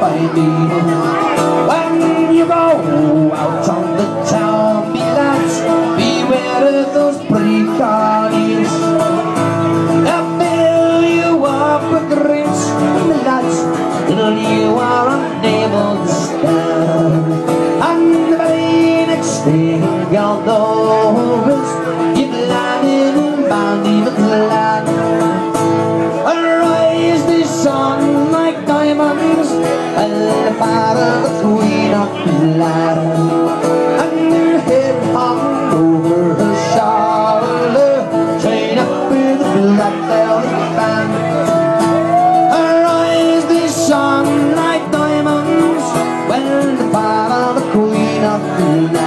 by me when you go out não